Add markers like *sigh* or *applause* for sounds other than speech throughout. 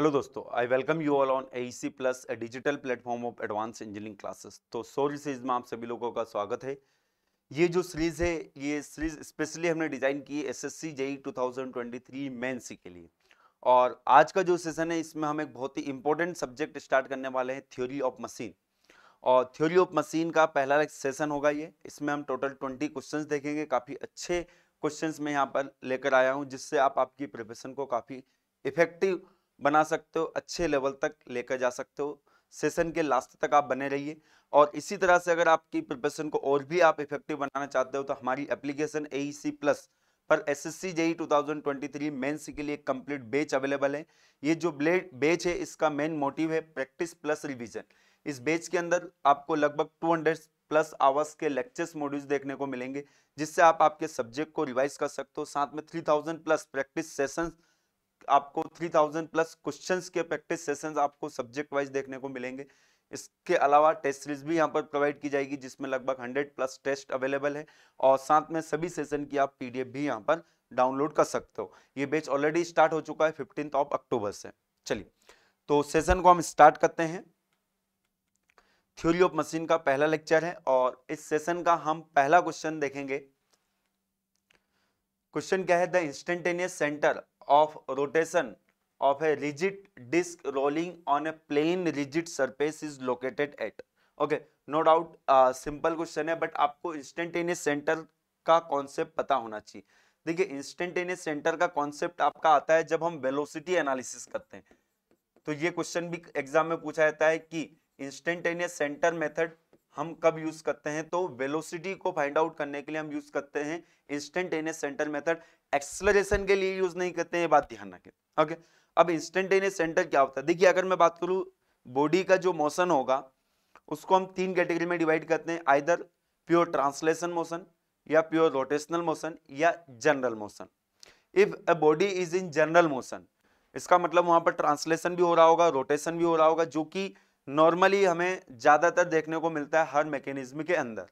Hello दोस्तों. I welcome you all on AEC plus a digital platform of advance engineering classes तो सोरी series में आप सभी लोगों का स्वागत है। ये जो सीरीज़ है, ये सीरीज़ स्पेशली हमने डिज़ाइन की है SSC JE two thousand twenty 2023 mains के लिए। और आज का जो सेशन है, इसमें हम एक बहुत ही इंपॉर्टेंट सब्जेक्ट स्टार्ट करने वाले हैं थ्योरी ऑफ़ मशीन और थ्योरी ऑफ़ मशीन का पहला सेशन होगा ये। इसमें हम टोटल ट्वेंटी क्वेश्चन देखेंगे। काफ़ी अच्छे क्वेश्चन में यहाँ पर लेकर आया हूँ, जिससे आप आपकी प्रिपरेशन को काफ़ी इफ़ेक्टिव बना सकते हो, अच्छे लेवल तक लेकर जा सकते हो। सेशन के लास्ट तक आप बने रहिए और इसी तरह से अगर आपकी प्रिपरेशन को और भी आप इफ़ेक्टिव बनाना चाहते हो तो हमारी एप्लीकेशन ए प्लस पर S S C JE two thousand twenty three के लिए कंप्लीट बेच अवेलेबल है। ये जो ब्लेड बेच है, इसका मेन मोटिव है प्रैक्टिस प्लस रिविजन। इस बेच के अंदर आपको लगभग 200 प्लस आवर्स के लेक्चर्स मॉड्यूल्स देखने को मिलेंगे, जिससे आप आपके सब्जेक्ट को रिवाइज कर सकते हो। साथ में 3000 प्लस प्रैक्टिस सेशंस आपको 3000 प्लस क्वेश्चंस के प्रैक्टिस सेशंस आपको सब्जेक्ट वाइज देखने को मिलेंगे। इसके अलावा टेस्ट सीरीज़ भी यहाँ पर प्रोवाइड की जाएगी, जिसमें लगभग 100 प्लस टेस्ट अवेलेबल है और साथ में सभी सेशन की आप पीडीएफ भी यहाँ पर डाउनलोड कर सकते हो। ये बेच ऑलरेडी स्टार्ट हो चुका है फिफ्टींथ ऑफ़ अक्टूबर से। चलिए तो सेशन को हम स्टार्ट करते हैं। थ्योरी ऑफ़ मशीन का पहला लेक्चर है और इस सेशन का हम पहला क्वेश्चन देखेंगे। क्वेश्चन क्या है? The instantaneous centre of rotation of a rigid disc rolling on a plane rigid surface is located at. Okay, no doubt simple question है बट आपको इंस्टेंटेनियस सेंटर का कॉन्सेप्ट पता होना चाहिए। देखिए इंस्टेंटेनियस सेंटर का कॉन्सेप्ट आपका आता है जब हम वेलोसिटी एनालिसिस करते हैं। तो ये क्वेश्चन भी एग्ज़ाम में पूछा जाता है कि इंस्टेंटेनियस सेंटर मेथड हम कब यूज़ करते हैं? तो वेलोसिटी को फाइंड आउट करने के लिए हम यूज़ करते हैं इंस्टेंटेनियस सेंटर मेथड एक्सलरेशन के लिए यूज़ नहीं करते हैं, ये बात ध्यान रखें। ओके? अब इंस्टेंटेनियस सेंटर क्या होता है? देखिए, अगर मैं बात करूँ, बॉडी का जो मोशन होगा, उसको हम तीन कैटेगरी में डिवाइड करते हैं, आइदर प्योर ट्रांसलेशन मोशन या प्योर रोटेशनल मोशन या general motion. If a body is in general motion, इसका मतलब वहाँ पर ट्रांसलेशन भी हो रहा होगा, रोटेशन भी हो रहा होगा, जो कि नॉर्मली हमें ज़्यादातर देखने को मिलता है हर मैकेनिज्म के अंदर।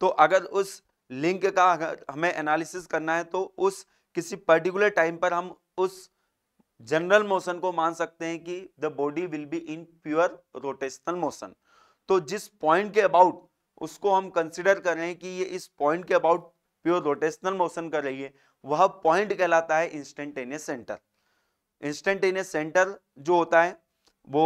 तो अगर उस लिंक का अगर हमें एनालिसिस करना है तो उस किसी पर्टिकुलर टाइम पर हम उस जनरल मोशन को मान सकते हैं कि the body will be in pure rotational motion तो जिस पॉइंट के अबाउट उसको हम कंसिडर कर रहे हैं कि ये इस पॉइंट के अबाउट प्योर रोटेशनल मोशन कर रही है वह पॉइंट कहलाता है इंस्टेंटेनियस सेंटर इंस्टेंटेनियस सेंटर जो होता है वो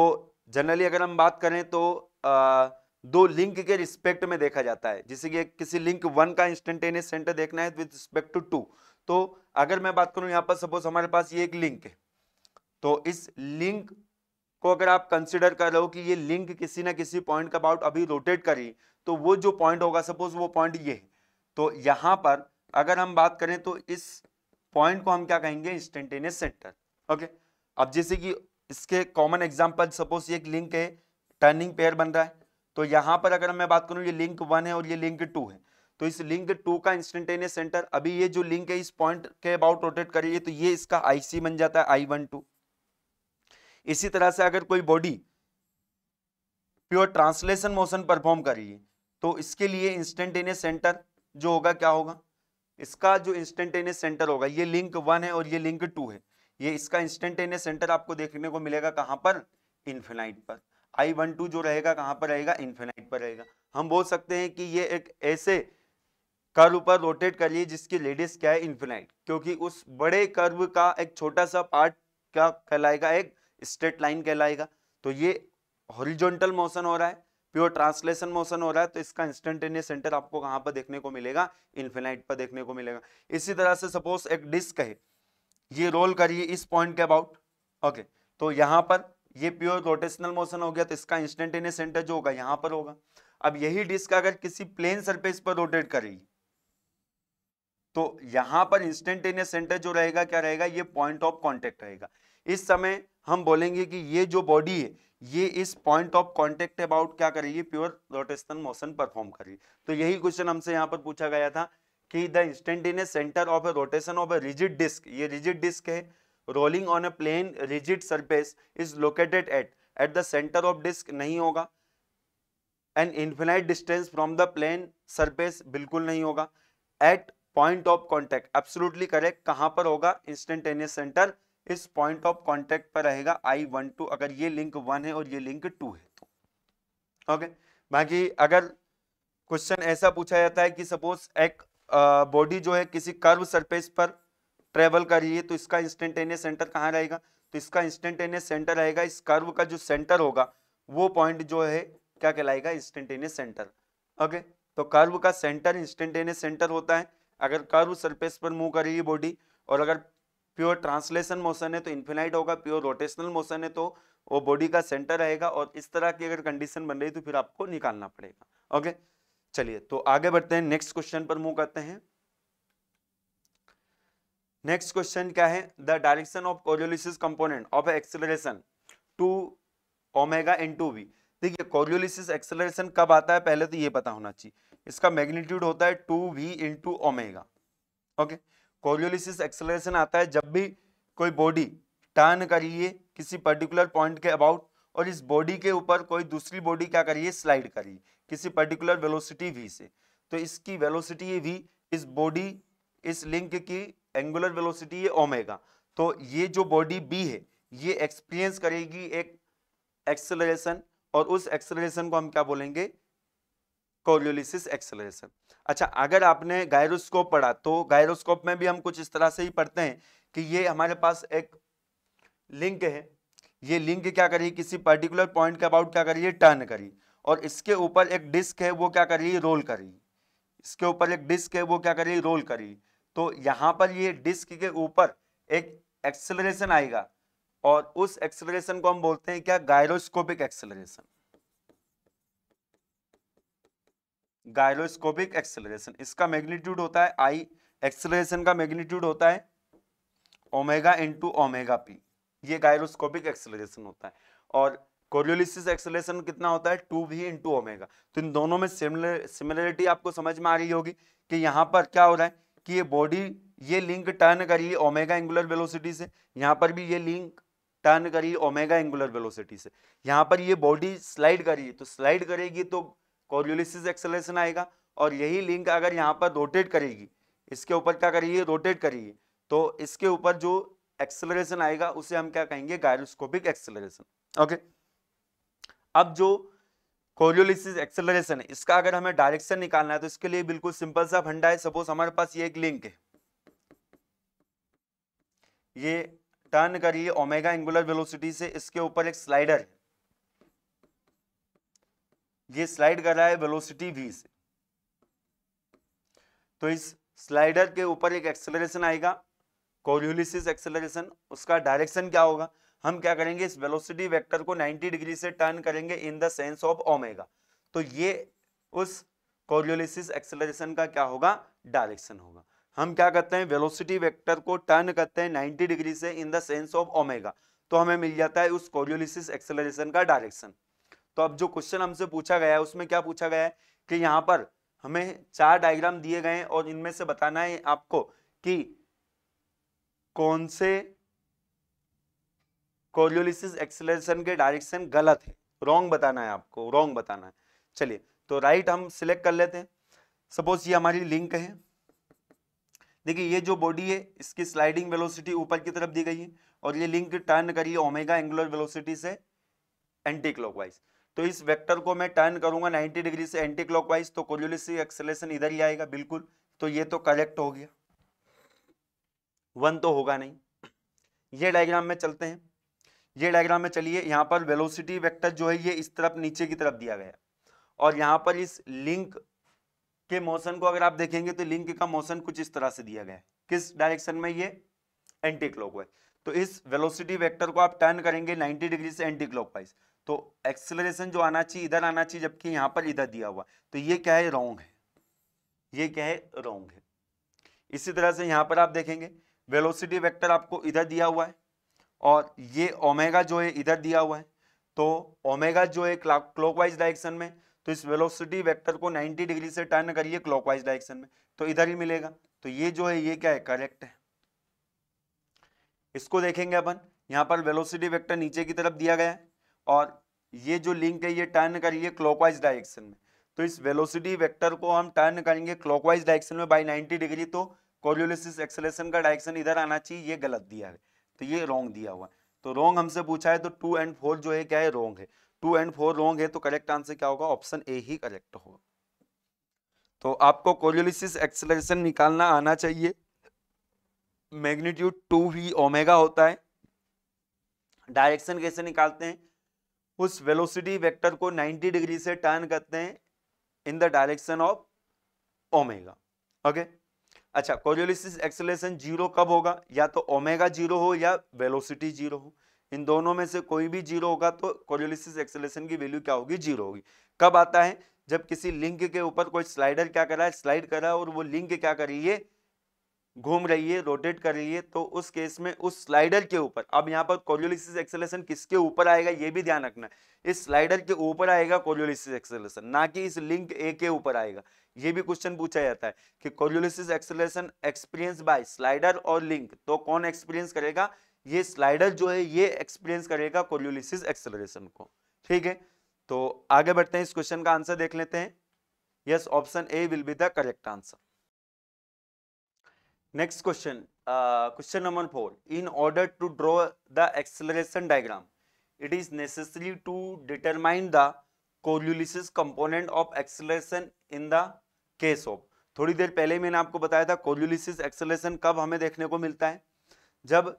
जनरली अगर हम बात करें तो आ, दो लिंक के रिस्पेक्ट में देखा जाता है। जैसे कि किसी लिंक वन का इंस्टेंटेनियस सेंटर देखना है विद रिस्पेक्ट टू टू तो अगर मैं बात करूँ यहाँ पर सपोज़ हमारे पास ये एक लिंक है तो इस लिंक को अगर आप कंसिडर कर रहे हो कि ये लिंक किसी ना किसी पॉइंट का अबाउट अभी रोटेट करी तो वो जो पॉइंट होगा सपोज़ वो पॉइंट ये है। तो यहाँ पर अगर हम बात करें तो इस पॉइंट को हम क्या कहेंगे? इंस्टेंटेनियस सेंटर ओके अब जैसे कि इसके कॉमन एग्जांपल सपोज़ ये एक लिंक है टर्निंग पेयर बन रहा है तो यहाँ पर अगर मैं बात करूँ, ये लिंक वन है और ये लिंक टू है तो इस लिंक टू का इंस्टेंटेनियस सेंटर, अभी ये जो लिंक है, इस पॉइंट के अबाउट रोटेट करिए तो ये इसका आईसी बन जाता है आई वन टू इसी तरह से अगर कोई body pure translation motion perform करिए तो इसके लिए इंस्टेंटेनियस सेंटर जो होगा, क्या होगा? इसका जो इंस्टेंटेनियस सेंटर होगा, ये लिंक वन है और ये लिंक टू है। ये इसका इंस्टेंटेनियस सेंटर आपको देखने को मिलेगा कहाँ पर? इन्फिनाइट पर। आई वन टू जो रहेगा, कहाँ पर रहेगा? इन्फिनाइट पर रहेगा। हम बोल सकते हैं कि ये एक ऐसे कर्व पर रोटेट करिए, जिसकी रेडियस क्या है, इन्फिनाइट। क्योंकि उस बड़े कर्व का एक छोटा सा पार्ट क्या कहलाएगा, एक स्ट्रेट लाइन कहलाएगा। तो ये हॉरिजॉन्टल मोशन हो रहा है, प्योर ट्रांसलेशन मोशन हो रहा है तो इसका इंस्टेंटेनियस सेंटर आपको कहाँ पर देखने को मिलेगा, इन्फिनाइट पर देखने को मिलेगा। इसी तरह से सपोज़ एक डिस्क है, ये रोल करिए इस पॉइंट के अबाउट, ओके। तो यहाँ पर ये प्योर रोटेशनल मोशन हो गया तो इसका इंस्टेंटेनियस सेंटर जो होगा, यहाँ पर होगा। अब यही डिस्क अगर किसी प्लेन सरफेस पर रोटेट करेगी तो यहाँ पर इंस्टेंटेनियस सेंटर जो रहेगा, क्या रहेगा? ये पॉइंट ऑफ़ कांटेक्ट रहेगा। इस समय हम बोलेंगे कि ये जो बॉडी है, ये इस पॉइंट ऑफ़ कांटेक्ट अबाउट क्या करेगी प्योर रोटेशनल मोशन परफॉर्म करेगी तो यही क्वेश्चन हमसे यहाँ पर पूछा गया था कि the instantaneous centre of a rotation of a rigid disc ये रिजिड डिस्क है rolling on a plane rigid surface is located at at the centre of disc नहीं होगा। An infinite distance from the plane surface बिल्कुल नहीं होगा। At point of contact absolutely correct कहाँ पर होगा? इंस्टेंटेनियस सेंटर इस पॉइंट ऑफ़ कॉन्टेक्ट पर रहेगा आई वन टू अगर ये लिंक वन है और ये लिंक टू है तो। ओके बाकी अगर क्वेश्चन ऐसा पूछा जाता है कि सपोज़ एक बॉडी जो है किसी कर्व सरफेस पर ट्रेवल कर रही है तो इसका इंस्टेंटेनियस सेंटर कहाँ रहेगा? तो इसका इंस्टेंटेनियस सेंटर रहेगा, इस कर्व का जो सेंटर होगा, वो पॉइंट जो है, क्या कहलाएगा? इंस्टेंटेनियस सेंटर ओके तो कर्व का सेंटर इंस्टेंटेनियस सेंटर होता है। अगर कर्व सरफेस पर मूव करेगी बॉडी और अगर प्योर ट्रांसलेशन मोशन है तो इन्फिनाइट होगा प्योर रोटेशनल मोशन है तो वो बॉडी का सेंटर रहेगा, और इस तरह की अगर कंडीशन बन रही तो फिर आपको निकालना पड़ेगा। ओके चलिए तो आगे बढ़ते हैं नेक्स्ट क्वेश्चन पर मूव करते हैं। नेक्स्ट क्वेश्चन क्या है? The direction of Coriolis component of acceleration two omega into V देखिए, कोरियोलिसिस एक्सेलरेशन कब आता है? पहले तो ये पता होना चाहिए। इसका मैग्नीट्यूड होता है two V into omega. Okay? Coriolis acceleration आता है जब भी कोई बॉडी टर्न करिए किसी पर्टिकुलर पॉइंट के अबाउट और इस बॉडी के ऊपर कोई दूसरी बॉडी क्या करिए? स्लाइड करिए किसी पर्टिकुलर वेलोसिटी वी से। तो इसकी वेलोसिटी ये वी इस बॉडी, इस लिंक की एंगुलर वेलोसिटी है ओमेगा। तो ये जो बॉडी बी है, ये एक्सपीरियंस करेगी एक एक्सेलरेशन और उस एक्सेलरेशन को हम क्या बोलेंगे? कोरियोलिसिस एक्सेलरेशन अच्छा अगर आपने गायरोस्कोप पढ़ा तो गायरोस्कोप में भी हम कुछ इस तरह से ही पढ़ते हैं कि ये हमारे पास एक लिंक है। ये लिंक क्या करिए किसी पर्टिकुलर पॉइंट के अबाउट क्या करिए टर्न करिए और इसके ऊपर एक डिस्क है, वो क्या करिए रोल करिए इसके ऊपर एक डिस्क है, वो क्या करिए रोल करिए तो यहाँ पर ये डिस्क के ऊपर एक एक्सेलरेशन आएगा। और उस एक्सेलरेशन को हम बोलते हैं क्या? गायरोस्कोपिक एक्सेलरेशन गायरोस्कोपिक एक्सेलरेशन इसका मैग्नीट्यूड होता है आई एक्सेलरेशन का मैग्नीट्यूड होता है ओमेगा इंटू ओमेगा पी ये गायरोस्कोपिक एक्सेलरेशन होता है। और कोरियोलिसिस एक्सेलरेशन कितना होता है? टू वी इंटू ओमेगा तो इन दोनों में सिमिलरिटी आपको समझ में आ रही होगी कि यहाँ पर क्या हो रहा है कि ये बॉडी ये लिंक टर्न करिए ओमेगा एंगुलर वेलोसिटी से। यहाँ पर भी ये लिंक टर्न करिए ओमेगा एंगुलर वेलोसिटी से। यहाँ पर ये बॉडी स्लाइड करिए तो स्लाइड करेगी तो कोरियोलिसिस एक्सेलरेशन आएगा और यही लिंक अगर यहाँ पर रोटेट करेगी, इसके ऊपर क्या करिए रोटेट करिए तो इसके ऊपर जो एक्सेलरेशन आएगा, उसे हम क्या कहेंगे, गायरोस्कोपिक एक्सेलरेशन। ओके? अब जो कोरियोलिसिस एक्सेलरेशन है, इसका अगर हमें डायरेक्शन निकालना है तो इसके लिए बिल्कुल सिंपल सा फंडा है। सपोज़ हमारे पास ये एक लिंक है। ये टर्न करिए ओमेगा एंगुलर वेलोसिटी से, इसके ऊपर एक स्लाइडर है। ये स्लाइड कर रहा है वेलोसिटी वी से। तो इस स्लाइडर के ऊपर एक एक्सेलरेशन आएगा कोरियोलिसिस एक्सेलरेशन, उसका डायरेक्शन क्या होगा? हम क्या करेंगे? इस वेलोसिटी वेक्टर को 90 डिग्री से टर्न करेंगे in the sense of omega. तो ये उस कोरियोलिसिस एक्सेलरेशन का क्या होगा? डायरेक्शन होगा। हम क्या करते हैं? वेलोसिटी वेक्टर को टर्न करते हैं 90 डिग्री से in the sense of omega तो हमें मिल जाता है उस कोरियोलिसिस एक्सेलरेशन का डायरेक्शन तो अब जो क्वेश्चन हमसे पूछा गया है, उसमें क्या पूछा गया है? कि यहाँ पर हमें चार डायग्राम दिए गए हैं और इनमें से बताना है आपको कि कौन से कोरियोलिसिस एक्सेलरेशन के डायरेक्शन गलत है। रॉन्ग बताना है आपको रॉन्ग बताना है। चलिए तो राइट हम सिलेक्ट कर लेते हैं। सपोज़ ये हमारी लिंक है। देखिए, ये जो बॉडी है, इसकी स्लाइडिंग वेलोसिटी ऊपर की तरफ़ दी गई है और ये लिंक टर्न करिए ओमेगा एंगुलर वेलोसिटी से एंटी क्लॉकवाइज तो इस वेक्टर को मैं टर्न करूँगा 90 डिग्री से एंटी क्लॉकवाइज तो कोरियोलिसिस एक्सेलरेशन इधर ही आएगा, बिल्कुल। तो ये तो करेक्ट हो गया। वन तो होगा नहीं। ये डायग्राम में चलते हैं। ये डायग्राम में चलिए, यहाँ पर वेलोसिटी वेक्टर जो है, ये इस तरफ़ नीचे की तरफ़ दिया गया और यहाँ पर इस लिंक के मोशन को अगर आप देखेंगे तो लिंक का मोशन कुछ इस तरह से दिया गया है। किस डायरेक्शन में ये? एंटी क्लॉकवाइज तो इस वेलोसिटी वेक्टर को आप टर्न करेंगे 90 डिग्री से एंटी क्लॉकवाइज तो एक्सेलरेशन जो आना चाहिए, इधर आना चाहिए, जबकि यहाँ पर इधर दिया हुआ। तो ये क्या है? रॉन्ग है। ये क्या है? रॉन्ग है। इसी तरह से यहाँ पर आप देखेंगे वेलोसिटी वेक्टर आपको इधर दिया हुआ है और ये ओमेगा जो है, इधर दिया हुआ है। तो ओमेगा जो है क्लॉकवाइज डायरेक्शन में तो इस वेलोसिटी वेक्टर को 90 डिग्री से टर्न करिए क्लॉकवाइज डायरेक्शन में तो इधर ही मिलेगा। तो ये जो है, ये क्या है? करेक्ट है। इसको देखेंगे अपन। यहाँ पर वेलोसिटी वेक्टर नीचे की तरफ़ दिया गया है और ये जो लिंक है, ये टर्न करिए क्लॉकवाइज डायरेक्शन में। तो इस वेलोसिटी वेक्टर को हम टर्न करेंगे क्लॉकवाइज डायरेक्शन में बाई 90 डिग्री तो कोरियोलिसिस एक्सेलेशन का डायरेक्शन इधर आना चाहिए, ये गलत दिया है। तो ये रॉन्ग दिया हुआ है। तो रॉन्ग हमसे पूछा है तो टू एंड फोर जो है, क्या है? रॉन्ग है। टू एंड फोर रॉन्ग है तो करेक्ट आंसर क्या होगा? ऑप्शन ए ही करेक्ट होगा। तो आपको कोरियोलिसिस एक्सेलरेशन निकालना आना चाहिए। मैग्नीट्यूड टू वी ओमेगा होता है। डायरेक्शन कैसे निकालते हैं? उस वेलोसिटी वेक्टर को 90 डिग्री से टर्न करते हैं in the direction of omega. Okay? अच्छा कोरियोलिसिस एक्सेलरेशन ज़ीरो कब होगा? या तो ओमेगा ज़ीरो हो या वेलोसिटी ज़ीरो हो। इन दोनों में से कोई भी ज़ीरो होगा तो कोरियोलिसिस एक्सेलरेशन की वैल्यू क्या होगी? ज़ीरो होगी। कब आता है? जब किसी लिंक के ऊपर कोई स्लाइडर क्या कर है? स्लाइड कर रहा है और वो लिंक क्या कर रही है? घूम रही है, रोटेट कर रही है तो उस केस में उस स्लाइडर के ऊपर, अब यहाँ पर कोरियोलिसिस एक्सेलरेशन किसके ऊपर आएगा? ये भी ध्यान रखना है। इस स्लाइडर के ऊपर आएगा कोरियोलिसिस एक्सेलरेशन ना कि इस लिंक ए के ऊपर आएगा। ये भी क्वेश्चन पूछा जाता है कि Coriolis acceleration experience by slider और लिंक तो कौन एक्सपीरियंस करेगा? ये स्लाइडर जो है, ये एक्सपीरियंस करेगा कोरियोलिसिस एक्सेलरेशन को। ठीक है? तो आगे बढ़ते हैं, इस क्वेश्चन का आंसर देख लेते हैं। Yes option A will be the correct answer next question question number four in order to draw the acceleration diagram it is necessary to determine the Coriolis component of acceleration in the case of थोड़ी देर पहले मैंने आपको बताया था कोरियोलिसिस acceleration कब हमें देखने को मिलता है? जब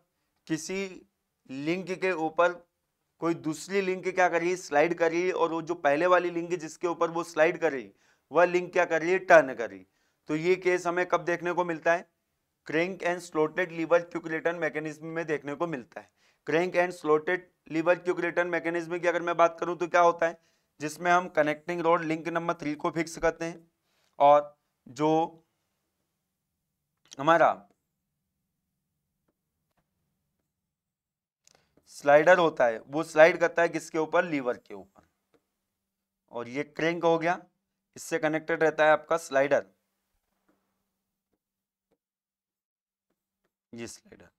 किसी लिंक के ऊपर, कोई दूसरी लिंक क्या कर है स्लाइड कर रही है और वो जो पहले वाली लिंक जिसके ऊपर वो स्लाइड कर रही, वह लिंक क्या कर रही है टर्न कर रही। तो ये केस हमें कब देखने को मिलता है? Crank and slotted lever quick return mechanism में देखने को मिलता है। Crank and slotted lever quick return mechanism की अगर मैं बात करूँ तो क्या होता है? जिसमें हम connecting rod link number three को फिक्स करते हैं और जो हमारा स्लाइडर होता है, वो स्लाइड करता है किसके ऊपर? लीवर के ऊपर। और ये क्रेंक हो गया, इससे कनेक्टेड रहता है आपका स्लाइडर। ये स्लाइडर।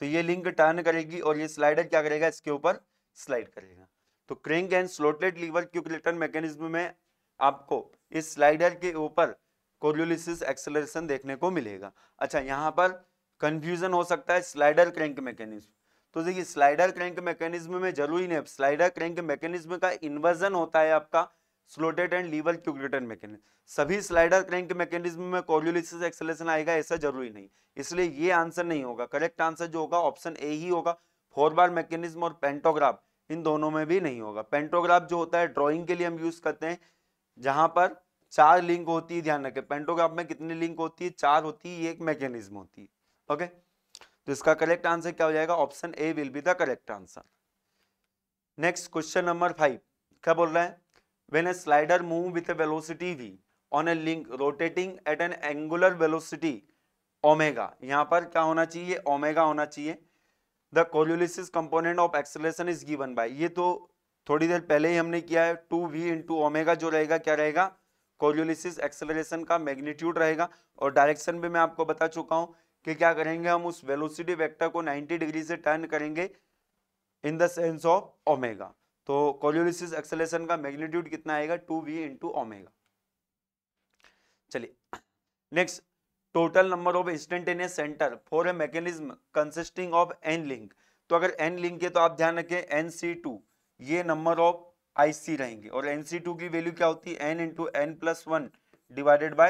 तो ये लिंक टर्न करेगी और ये स्लाइडर क्या करेगा? इसके ऊपर स्लाइड करेगा। तो crank and slotted lever quick return mechanism में आपको इस स्लाइडर के ऊपर कोरियोलिसिस एक्सेलरेशन देखने को मिलेगा। अच्छा यहाँ पर कंफ्यूजन हो सकता है स्लाइडर क्रैंक मैकेनिज्म। तो देखिए स्लाइडर क्रैंक मैकेनिज्म में ज़रूरी नहीं स्लाइडर क्रैंक मैकेनिज्म का इन्वर्जन होता है आपका slotted and lever quick return mechanism सभी स्लाइडर क्रैंक मैकेनिज्म में कोरियोलिसिस एक्सेलेशन आएगा, ऐसा ज़रूरी नहीं। इसलिए ये आंसर नहीं होगा। करेक्ट आंसर जो होगा ऑप्शन ए ही होगा। फोर बार मैकेनिज्म और पेंटोग्राफ इन दोनों में भी नहीं होगा। पेंटोग्राफ जो होता है ड्रॉइंग के लिए हम यूज़ करते हैं, जहाँ पर चार लिंक होती है, ध्यान रखें। पेंटोग्राफ में कितनी लिंक होती है? चार होती है एक मैकेनिज्म होती है। ओके तो इसका करेक्ट आंसर क्या हो जाएगा? Option A will be the correct answer next question number five क्या बोल रहा है? When a slider move with a velocity v on a link rotating at an angular velocity omega. यहाँ पर क्या होना चाहिए? ओमेगा होना चाहिए. The Coriolis component of acceleration is given by ये तो थोड़ी देर पहले ही हमने किया है. टू वी इंटू ओमेगा जो रहेगा, क्या रहेगा? कोरियोलिसिस एक्सेलरेशन का मैग्नीट्यूड रहेगा. और डायरेक्शन भी मैं आपको बता चुका हूँ. कि क्या करेंगे हम उस वेलोसिटी वेक्टर को 90 डिग्री से टर्न करेंगे in the sense of omega तो कोरियोलिसिस एक्सेलेशन का मैग्नीट्यूड कितना आएगा? टू वी इंटू ओमेगा चलिए next total number of instantaneous centre for a mechanism consisting of N link तो अगर एन लिंक है तो आप ध्यान रखें एन सी टू ये नंबर ऑफ़ आई सी रहेंगे और एन सी टू की वैल्यू क्या होती है? N into N plus one divided two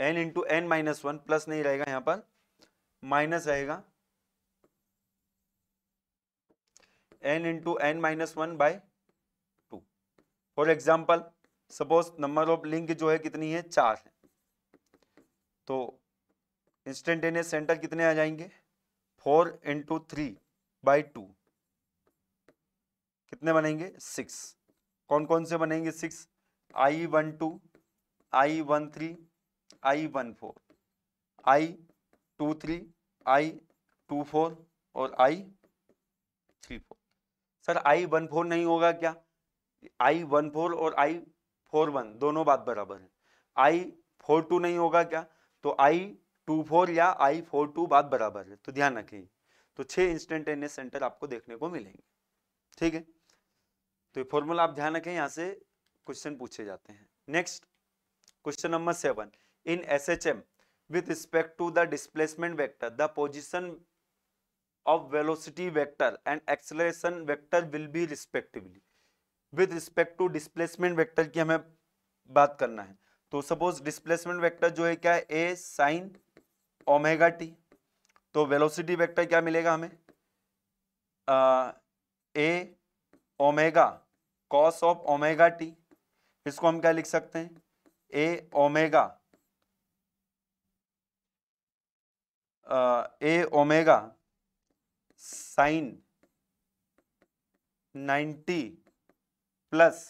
N into N minus one plus नहीं रहेगा यहाँ पर माइनस रहेगा N into N minus one by two for example suppose number of link जो है कितनी है? चार है। तो इंस्टेंटेनियस सेंटर कितने आ जाएँगे? Four into three by two कितने बनेंगे? सिक्स कौन कौन से बनेंगे? Six I one two I one three I one four I two three I two four और I three four sir I one four नहीं होगा क्या? आई वन फोर और आई फोर वन दोनों बात बराबर है। आई फोर टू नहीं होगा क्या? तो आई टू फोर या आई फोर टू बात बराबर है। तो ध्यान रखिए तो छह इंस्टेंटेनियस सेंटर आपको देखने को मिलेंगे। ठीक है? तो ये फॉर्मूला आप ध्यान रखें, यहाँ से क्वेश्चन पूछे जाते हैं। Next question number seven H M with respect to the displacement vector the position of velocity vector and acceleration vector will be respectively. With respect to displacement vector की हमें बात करना है तो सपोज़ डिस्प्लेसमेंट वेक्टर जो है क्या है? ए साइन ओमेगा टी तो वेलोसिटी वेक्टर क्या मिलेगा हमें? A omega cos of omega T इसको हम क्या लिख सकते हैं? A omega A omega sine 90 plus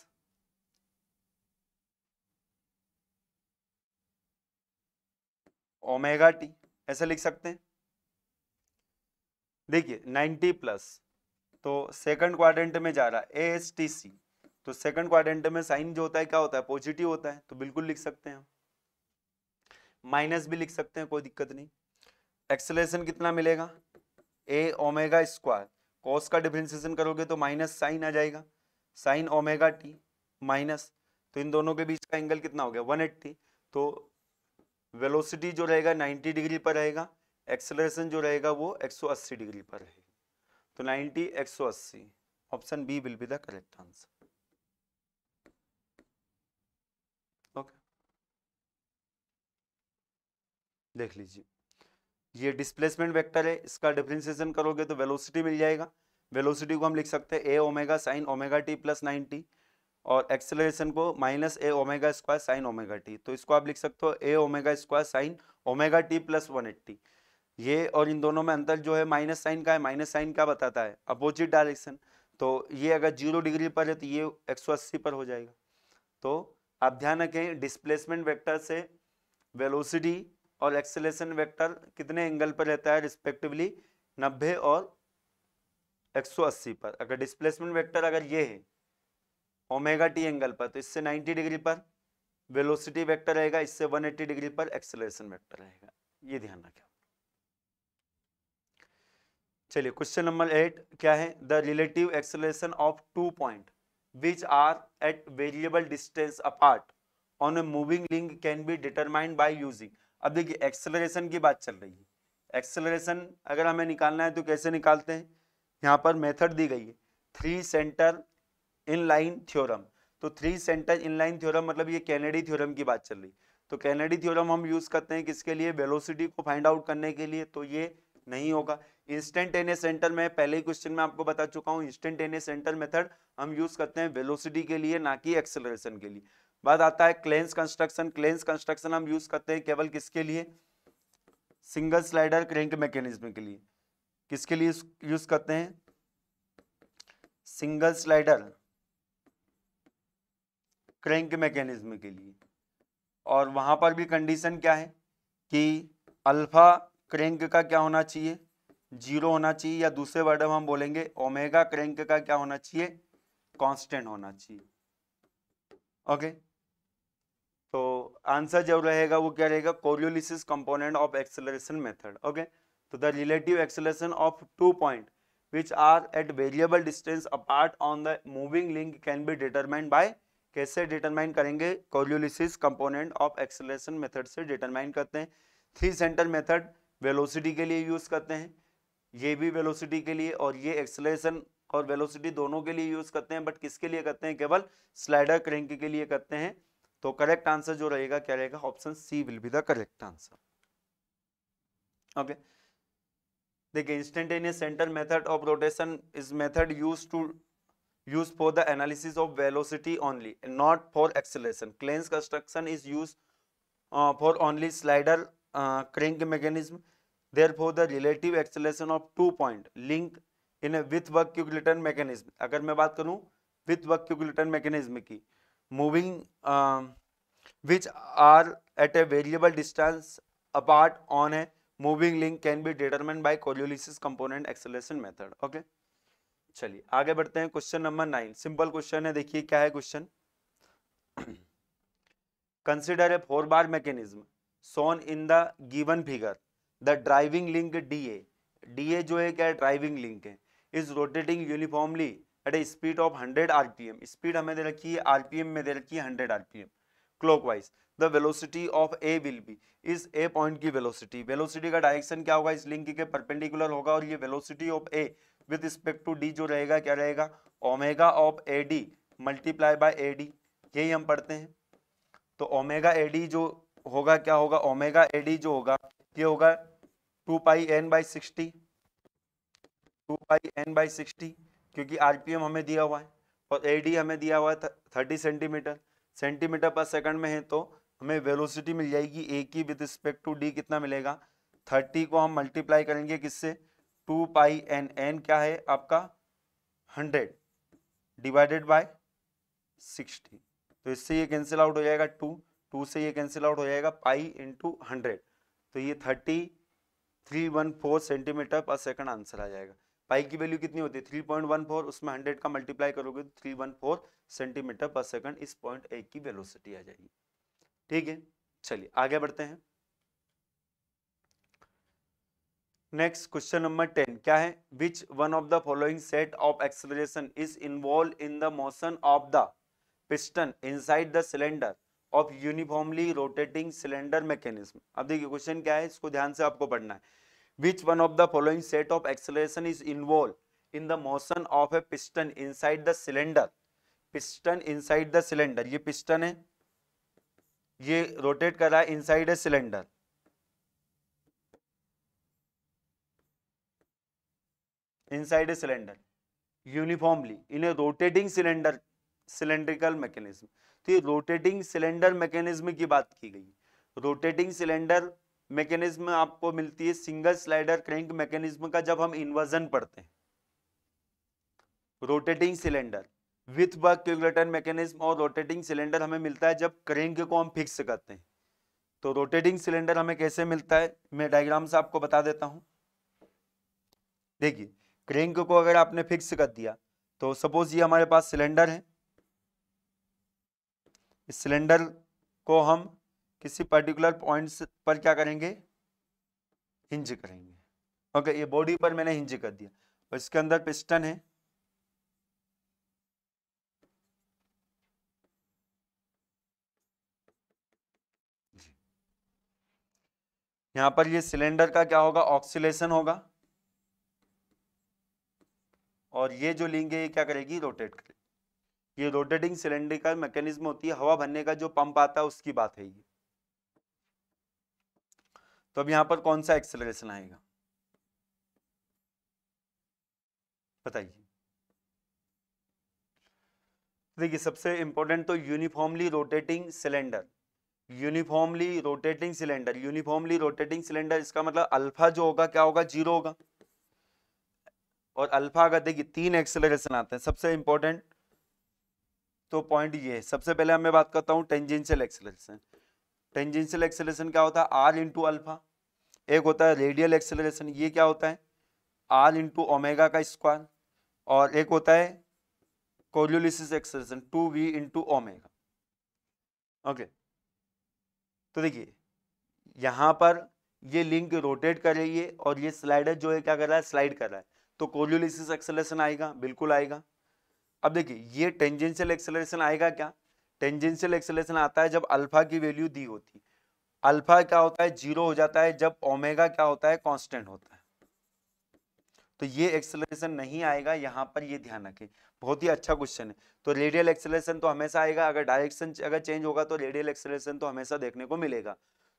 omega T, ऐसे लिख सकते हैं। देखिए 90 प्लस तो सेकंड क्वाड्रेंट में जा रहा है, ए एस टी सी तो सेकंड क्वाड्रेंट में साइन जो होता है, क्या होता है, पॉजिटिव होता है तो बिल्कुल लिख सकते हैं हम। माइनस भी लिख सकते हैं, कोई दिक्कत नहीं। एक्सलेशन कितना मिलेगा? ए ओमेगा स्क्वायर कॉस का डिफ्रेंसिएशन करोगे तो माइनस साइन आ जाएगा। साइन ओमेगा टी माइनस तो इन दोनों के बीच का एंगल कितना हो गया? 180 तो वेलोसिटी जो रहेगा 90 डिग्री पर रहेगा एक्सेलरेशन जो रहेगा वो 180 डिग्री पर रहेगा। तो 90 180 option B will be the correct answer okay देख लीजिए। ये डिस्प्लेसमेंट वेक्टर है, इसका डिफ्रेंसिएशन करोगे तो वेलोसिटी मिल जाएगा। वेलोसिटी को हम लिख सकते हैं A omega sine omega T plus ninety और एक्सेलरेशन को minus A omega square sine omega T तो इसको आप लिख सकते हो A omega square sine omega T plus one eighty ये और इन दोनों में अंतर जो है माइनस साइन का है माइनस साइन क्या बताता है? अपोजिट डायरेक्शन तो ये अगर ज़ीरो डिग्री पर है तो ये 180 पर हो जाएगा। तो आप ध्यान रखें डिस्प्लेसमेंट वेक्टर से वेलोसिटी और एक्सेलेशन वेक्टर कितने एंगल पर रहता है रिस्पेक्टिवली 90 और 180 पर। अगर डिस्प्लेसमेंट वेक्टर अगर ये है, ओमेगा टी एंगल पर तो इससे 90 डिग्री पर वेलोसिटी वेक्टर रहेगा, इससे 180 डिग्री पर एक्सेलरेशन वेक्टर रहेगा। ये ध्यान रखें। चलिए, क्वेश्चन नंबर एट, क्या है? The relative acceleration of two point, which are at variable distance apart on a moving link can be determined by using. अब देखिए एक्सेलरेशन की बात चल रही है। एक्सेलरेशन अगर हमें निकालना है तो कैसे निकालते हैं? यहाँ पर मेथड दी गई है। Three centre in line theorem तो three centre in line theorem मतलब ये कैनेडी थ्योरम की बात चल रही तो कैनेडी थ्योरम हम यूज़ करते हैं किसके लिए? वेलोसिटी को फाइंड आउट करने के लिए। तो ये नहीं होगा। इंस्टेंटेनियस सेंटर में पहले ही क्वेश्चन में आपको बता चुका हूँ। इंस्टेंटेनियस सेंटर मेथड हम यूज़ करते हैं वेलोसिटी के लिए, ना कि एक्सेलरेशन के लिए। बाद आता है क्लेंस कंस्ट्रक्शन क्लेंस कंस्ट्रक्शन हम यूज़ करते हैं केवल किसके लिए? सिंगल स्लाइडर क्रैंक मैकेनिज्म के लिए. किसके लिए यूज़ करते हैं? सिंगल स्लाइडर क्रैंक मैकेनिज्म के लिए. और वहाँ पर भी कंडीशन क्या है? कि अल्फ़ा क्रैंक का क्या होना चाहिए? ज़ीरो होना चाहिए या दूसरे वर्ड में हम बोलेंगे ओमेगा क्रैंक का क्या होना चाहिए? कांस्टेंट होना चाहिए. ओके तो आंसर जो रहेगा, वो क्या रहेगा? Coriolis component of acceleration method okay तो the relative acceleration of two point which are at variable distance apart on the moving link can be determined by, कैसे डिटरमाइन करेंगे? Coriolis component of acceleration method से determine करते हैं। Three centre method velocity के लिए use करते हैं। ये भी वेलोसिटी के लिए और ये एक्सेलरेशन और वेलोसिटी दोनों के लिए यूज़ करते हैं बट किसके लिए करते हैं? केवल स्लाइडर क्रैंक के लिए करते हैं। तो करेक्ट आंसर जो रहेगा, क्या रहेगा? Option C will be the correct answer okay देखिए instantaneous centre method of rotation is method use to use for the analysis of velocity only not for acceleration Klein's construction is use for only slider crank mechanism therefore the relative acceleration of two point link in Whitworth quick return mechanism अगर मैं बात करूँ Whitworth quick return mechanism की moving uh, which are at a variable distance apart on a moving link can be determined by Coriolis component acceleration method okay चलिए आगे बढ़ते हैं question number nine simple question है देखिए क्या है question consider a four bar mechanism shown in the given figure the driving link D A D A जो है क्या ड्राइविंग लिंक है is rotating uniformly at a speed of 100 RPM speed हमें दे रखी है आरपीएम में दे रखी है 100 RPM clockwise the velocity of A will be इस ए पॉइंट की वेलोसिटी वेलोसिटी का डायरेक्शन क्या होगा? इस लिंक के परपेंडिकुलर होगा और ये velocity of A with respect to D जो रहेगा, क्या रहेगा? Omega of A D multiply by A D यही हम पढ़ते हैं। तो ओमेगा ए डी जो होगा, क्या होगा? ओमेगा ए डी जो होगा, ये होगा two pi N by sixty two pi N by sixty क्योंकि आरपीएम हमें दिया हुआ है और ए डी हमें दिया हुआ है thirty centimetre centimetre per second में है तो हमें वेलोसिटी मिल जाएगी ए की विद रिस्पेक्ट टू डी कितना मिलेगा? थर्टी को हम मल्टीप्लाई करेंगे किससे? टू पाई एन एन क्या है आपका? हंड्रेड डिवाइडेड बाय सिक्सटी तो इससे ये कैंसिल आउट हो जाएगा टू टू से ये कैंसिल आउट हो जाएगा पाई इंटू हंड्रेड तो ये thirty three one four centimetre पर सेकंड आंसर आ जाएगा। पाई की वैल्यू कितनी होती है? थ्री पॉइंट वन फोर, उसमें हंड्रेड का मल्टीप्लाई करोगे तो थ्री वन फोर सेंटीमीटर पर सेकंड इस पॉइंट ए की वेलोसिटी आ जाएगी। ठीक है? चलिए, आगे बढ़ते हैं। नेक्स्ट क्वेश्चन नंबर टेन, क्या है? Which one of the following set of acceleration is involve in the motion of the piston inside the cylinder of uniformly rotating cylinder mechanism अब देखिए क्वेश्चन क्या है? इसको ध्यान से आपको पढ़ना है। Which one of the following set of acceleration is involve in the motion of a piston inside the cylinder piston inside the cylinder ये पिस्टन है। ये रोटेट कर रहा है inside a cylinder inside a cylinder uniformly in a rotating cylinder cylindrical mechanism तो ये rotating cylinder mechanism की बात की गई। रोटेटिंग सिलेंडर मैकेनिज्म आपको मिलती है सिंगल स्लाइडर क्रैंक मैकेनिज्म का जब हम इन्वर्जन पढ़ते हैं। रोटेटिंग सिलेंडर विथ वर्क क्यूलेटन मैकेनिज्म और रोटेटिंग सिलेंडर हमें मिलता है जब क्रैंक को हम फिक्स करते हैं। तो रोटेटिंग सिलेंडर हमें कैसे मिलता है? मैं डायग्राम से आपको बता देता हूँ। देखिए क्रैंक को अगर आपने फिक्स कर दिया तो सपोज़ ये हमारे पास सिलेंडर है। इस सिलेंडर को हम किसी पर्टिकुलर पॉइंट पर क्या करेंगे? हिंज करेंगे। ओके ये बॉडी पर मैंने हिंज कर दिया। और इसके अंदर पिस्टन है। यहाँ पर ये सिलेंडर का क्या होगा? ऑक्सीलेशन होगा। और ये जो लिंक है, ये क्या करेगी? रोटेट करेगी। ये रोटेटिंग सिलेंडर का मैकेनिज्म होती है। हवा भरने का जो पंप आता है, उसकी बात है ये। तो अब यहाँ पर कौन सा एक्सेलरेशन आएगा? बताइए। देखिए, सबसे इंपॉर्टेंट तो uniformly rotating cylinder uniformly rotating cylinder uniformly rotating cylinder इसका मतलब अल्फ़ा जो होगा, क्या होगा? ज़ीरो होगा। और अल्फ़ा अगर देखिए, तीन एक्सेलरेशन आते हैं, सबसे इंपॉर्टेंट तो पॉइंट ये है। सबसे पहले मैं बात करता हूँ टेंजेंशियल एक्सेलरेशन टेंजेंशियल एक्सेलरेशन क्या होता है? आर इंटू अल्फ़ा एक होता है रेडियल एक्सेलरेशन ये क्या होता है? आर इंटू ओमेगा का स्क्वायर और एक होता है Coriolis acceleration two v into omega okay तो देखिए, यहाँ पर ये लिंक रोटेट कर रही है और ये स्लाइडर जो है क्या कर रहा है? स्लाइड कर रहा है. तो कोरियोलिसिस एक्सेलरेशन आएगा, बिल्कुल आएगा. अब देखिए, ये टेंजेंशियल एक्सेलरेशन आएगा क्या? टेंजेंशियल एक्सेलरेशन आता है जब अल्फ़ा की वैल्यू दी होती अल्फ़ा क्या होता है? ज़ीरो हो जाता है। जब ओमेगा क्या होता है? कांस्टेंट होता है। तो ये एक्सेलरेशन नहीं आएगा। यहाँ पर ये ध्यान रखें। बहुत ही अच्छा क्वेश्चन है। तो रेडियल एक्सेलरेशन तो हमेशा आएगा। अगर डायरेक्शन अगर चेंज होगा तो रेडियल एक्सेलरेशन तो हमेशा देखने को मिलेगा।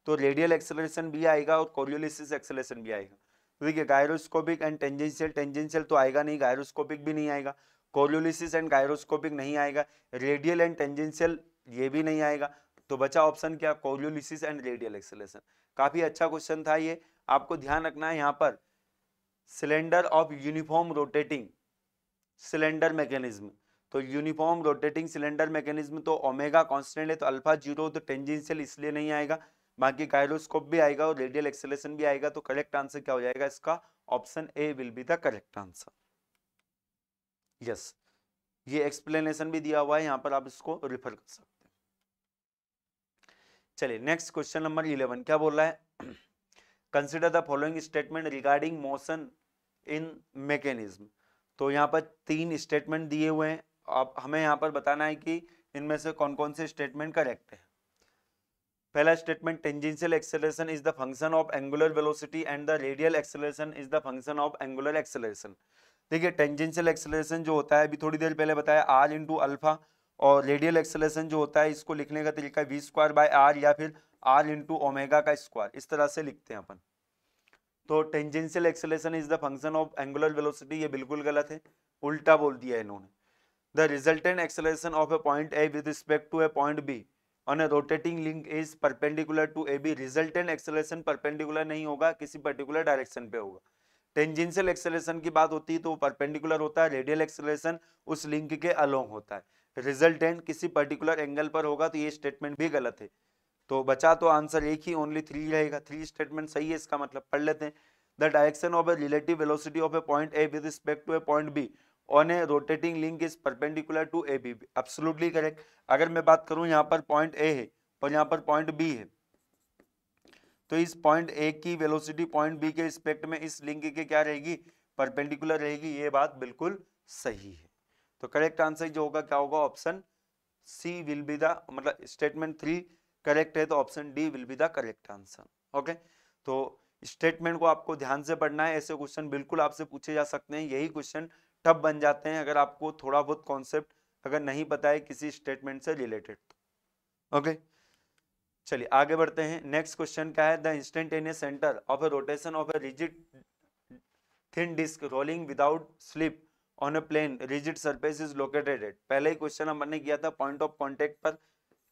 तो रेडियल एक्सेलरेशन भी आएगा और कोरियोलिसिस एक्सेलरेशन भी आएगा। तो देखिए गायरोस्कोपिक एंड टेंजेंशियल टेंजेंशियल तो आएगा नहीं। गायरोस्कोपिक भी नहीं आएगा। कोरियोलिसिस एंड गायरोस्कोपिक नहीं आएगा, रेडियल एंड टेंजेंशियल ये भी नहीं आएगा तो बचा ऑप्शन क्या? Coriolis and radial acceleration. काफ़ी अच्छा क्वेश्चन था ये, आपको ध्यान रखना है यहाँ पर। Cylinder of uniform rotating, cylinder mechanism. तो यूनिफॉर्म रोटेटिंग सिलेंडर मैकेनिज्म तो ओमेगा कांस्टेंट है तो अल्फ़ा ज़ीरो तो टेंजेंशियल इसलिए नहीं आएगा, बाकी गायरोस्कोप भी आएगा और रेडियल एक्सेलेशन भी आएगा तो करेक्ट आंसर क्या हो जाएगा इसका? Option A will be the correct answer. Yes ये एक्सप्लेनेशन भी दिया हुआ है, यहाँ पर आप इसको रिफर कर सकते हैं। चलिए नेक्स्ट क्वेश्चन नंबर इलेवन क्या बोल रहा है? Consider the following statement regarding motion in mechanism तो यहाँ पर तीन स्टेटमेंट दिए हुए हैं। आप हमें यहाँ पर बताना है कि इनमें से कौन कौन से स्टेटमेंट करेक्ट है। पहला statement tangential acceleration is the function of angular velocity and the radial acceleration is the function of angular acceleration देखिए टेंजेंशियल एक्सेलरेशन जो होता है, अभी थोड़ी देर पहले बताया आर इंटू अल्फ़ा और रेडियल एक्सेलरेशन जो होता है, इसको लिखने का तरीका वी स्क्वायर बाय आर या फिर आर इंटू ओमेगा का स्क्वायर इस तरह से लिखते हैं अपन। तो tangential acceleration is the function of angular velocity ये बिल्कुल गलत है, उल्टा बोल दिया इन्होंने। The resultant acceleration of a point A with respect to a point B on a rotating link is perpendicular to A B resultant acceleration perpendicular नहीं होगा, किसी पर्टिकुलर डायरेक्शन पे होगा। टेंजेंशियल एक्सेलरेशन की बात होती है तो वो परपेंडिकुलर होता है, रेडियल एक्सेलरेशन उस लिंक के अलोंग होता है। रिजल्टेंट किसी पर्टिकुलर एंगल पर होगा तो ये स्टेटमेंट भी गलत है। तो बचा तो आंसर एक ही ओनली थ्री रहेगा। थ्री स्टेटमेंट सही है, इसका मतलब पढ़ लेते हैं। The direction of a relative velocity of a point A with respect to a point B on a rotating link is perpendicular to A B absolutely correct अगर मैं बात करूँ, यहाँ पर पॉइंट ए है और यहाँ पर पॉइंट बी है तो इस पॉइंट ए की वेलोसिटी पॉइंट बी के रिस्पेक्ट में इस लिंक के क्या रहेगी? परपेंडिकुलर रहेगी, ये बात बिल्कुल सही है। तो करेक्ट आंसर जो होगा, क्या होगा? Option C will be the मतलब स्टेटमेंट थ्री करेक्ट है तो option D will be the correct answer okay तो स्टेटमेंट को आपको ध्यान से पढ़ना है, ऐसे क्वेश्चन बिल्कुल आपसे पूछे जा सकते हैं, यही क्वेश्चन तब बन जाते हैं, अगर आपको थोड़ा बहुत कॉन्सेप्ट अगर नहीं पता है किसी स्टेटमेंट से रिलेटेड तो ओके चलिए आगे बढ़ते हैं। नेक्स्ट क्वेश्चन क्या है? The instantaneous centre of a rotation of a rigid thin disc rolling without slip on a plane rigid surface is located at पहले ही क्वेश्चन हमने किया था। पॉइंट ऑफ़ कॉन्टेक्ट पर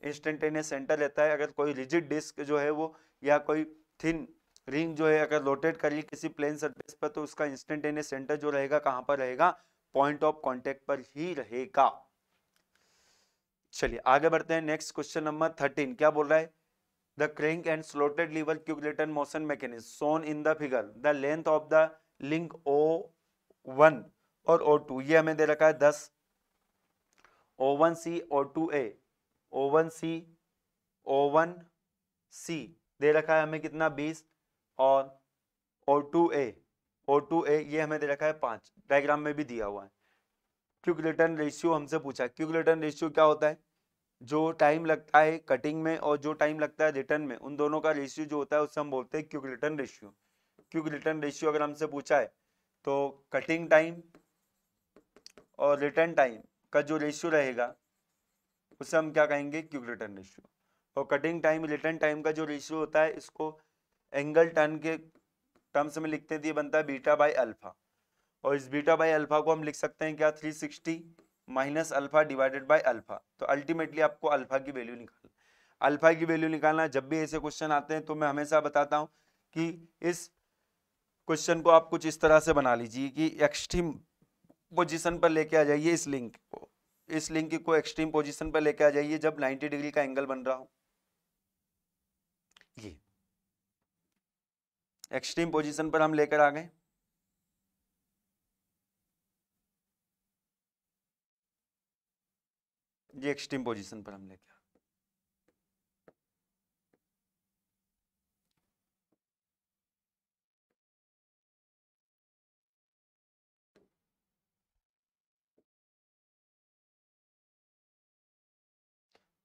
इंस्टेंटेनियस सेंटर रहता है। अगर कोई रिजिड डिस्क जो है वो या कोई थिन रिंग जो है अगर रोटेट करिए किसी प्लेन सरफेस पर तो उसका इंस्टेंटेनियस सेंटर जो रहेगा, कहाँ पर रहेगा? पॉइंट ऑफ़ कॉन्टेक्ट पर ही रहेगा। चलिए आगे बढ़ते हैं। नेक्स्ट क्वेश्चन नंबर थर्टीन क्या बोल रहा है? The crank and slotted lever quick return motion mechanism shown in the figure the length of the link O one और ओ टू ये हमें दे रखा है दस। O one C O two A O one C O one C दे रखा है हमें कितना? बीस। और O two A O two ए ये हमें दे रखा है पाँच। डायग्राम में भी दिया हुआ है। क्यूक रिटर्न रेशियो हमसे पूछा क्यूक रिटर्न रेशियो क्या होता है? जो टाइम लगता है कटिंग में और जो टाइम लगता है रिटर्न में, उन दोनों का रेशियो जो होता है उससे हम बोलते हैं quick return ratio quick return ratio अगर हमसे पूछा है तो कटिंग टाइम और रिटर्न टाइम का जो रेशियो रहेगा उसे हम क्या कहेंगे? क्यूक रिटर्न रेशियो और कटिंग टाइम रिटर्न टाइम का जो रेशियो होता है, इसको एंगल टर्न के टर्म्स में लिखते हैं तो बनता है बीटा बाई अल्फ़ा और इस बीटा बाई अल्फ़ा को हम लिख सकते हैं क्या? Three sixty minus alpha divided by alpha तो अल्टीमेटली आपको अल्फ़ा की वैल्यू निकालना अल्फ़ा की वैल्यू निकालना जब भी ऐसे क्वेश्चन आते हैं तो मैं हमेशा बताता हूँ कि इस क्वेश्चन को आप कुछ इस तरह से बना लीजिए कि एक्सट्रीम पोजिशन पर लेके आ जाइए इस लिंक को। इस लिंक को एक्सट्रीम पोजिशन पर लेके आ जाइए जब 90 डिग्री का एंगल बन रहा हो। ये। एक्सट्रीम पोजीशन पर हम लेकर आ गए। ये एक्सट्रीम पोजीशन पर हम लेकर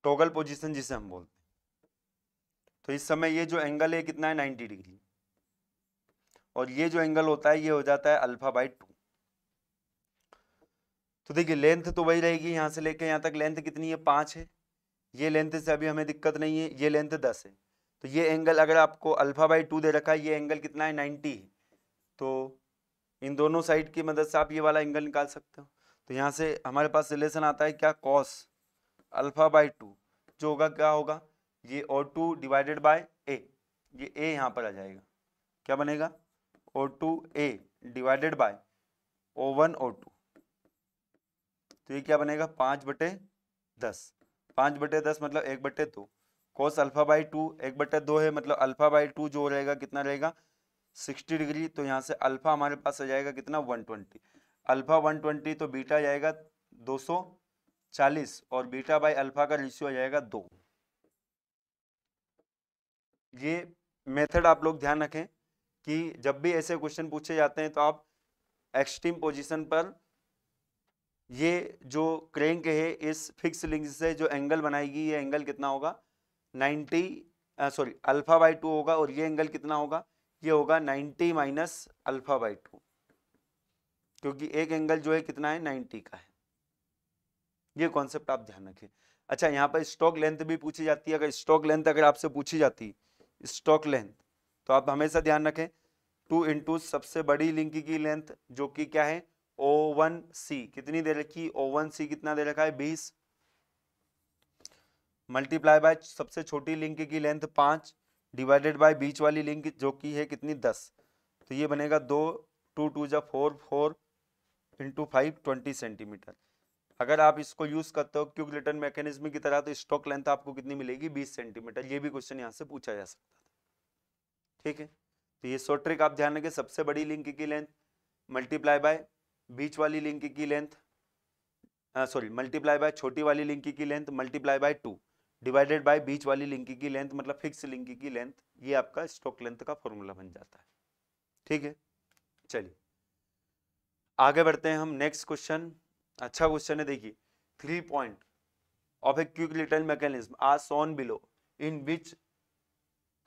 टोगल पोजीशन जिसे हम बोलते हैं। तो इस समय ये जो एंगल है कितना है? 90 डिग्री और ये जो एंगल होता है, ये हो जाता है अल्फ़ा बाई टू तो देखिए लेंथ तो वही रहेगी यहाँ से लेके यहाँ तक। लेंथ कितनी है? पाँच है। ये लेंथ से अभी हमें दिक्कत नहीं है। ये लेंथ दस है। तो ये एंगल अगर आपको अल्फ़ा बाई टू दे रखा है, ये एंगल कितना है? नाइन्टी है। तो इन दोनों साइड की मदद से आप ये वाला एंगल निकाल सकते हो। तो यहाँ से हमारे पास रिलेशन आता है क्या? कॉस अल्फ़ा बाई टू जो होगा, क्या होगा? ये O two divided by A ये ए यहाँ पर आ जाएगा। क्या बनेगा? O two A divided by O one O two तो ये क्या बनेगा? पाँच बटे दस। पाँच बटे दस मतलब एक बटे दो। कोस अल्फ़ा बाई टू एक बटे दो है मतलब अल्फ़ा बाई टू जो रहेगा, कितना रहेगा? Sixty degree. तो यहाँ से अल्फ़ा हमारे पास आ जाएगा कितना? One twenty. Alpha one twenty तो बीटा जाएगा दो सौ चालीस और बीटा बाई अल्फ़ा का रेशियो आ जाएगा दो। ये मेथड आप लोग ध्यान रखें कि जब भी ऐसे क्वेश्चन पूछे जाते हैं तो आप एक्सट्रीम पोजीशन पर ये जो क्रेंक है, इस फिक्स लिंक से जो एंगल बनाएगी, ये एंगल कितना होगा? 90 सॉरी, अल्फ़ा बाई टू होगा और ये एंगल कितना होगा? ये होगा 90 माइनस अल्फ़ा बाई टू। क्योंकि एक एंगल जो है कितना है? 90 का है। ये कॉन्सेप्ट आप ध्यान रखें। अच्छा यहाँ पर स्टॉक लेंथ भी पूछी जाती है। अगर स्टॉक लेंथ अगर आपसे पूछी जाती, स्टॉक लेंथ तो आप हमेशा ध्यान रखें। टू इंटू सबसे बड़ी लिंक की लेंथ, जो कि क्या है? ओ वन सी कितनी दे रखी ओ वन सी कितना दे रखा है? बीस। मल्टीप्लाई बाय सबसे छोटी लिंक की लेंथ पाँच डिवाइडेड बाय बीच वाली लिंक जो कि है कितनी? दस। तो ये बनेगा दो टू टू जा four four into five twenty centimetre अगर आप इसको यूज़ करते हो क्यूक रिटर्न मैकेनिज्म की तरह तो स्टॉक लेंथ आपको कितनी मिलेगी? बीस सेंटीमीटर ये भी क्वेश्चन यहाँ से पूछा जा सकता था। ठीक है? तो ये शॉर्ट ट्रिक आप ध्यान रखें, सबसे बड़ी लिंक की लेंथ मल्टीप्लाई बाय बीच वाली लिंक की लेंथ सॉरी मल्टीप्लाई बाय छोटी वाली लिंक की length multiply by two divided by बीच वाली लिंक की लेंथ मतलब फिक्स लिंक की लेंथ ये आपका स्टॉक लेंथ का फॉर्मूला बन जाता है। ठीक है? चलिए। आगे बढ़ते हैं हम नेक्स्ट क्वेश्चन अच्छा क्वेश्चन है, देखिए three point of a quick little mechanism are shown below in which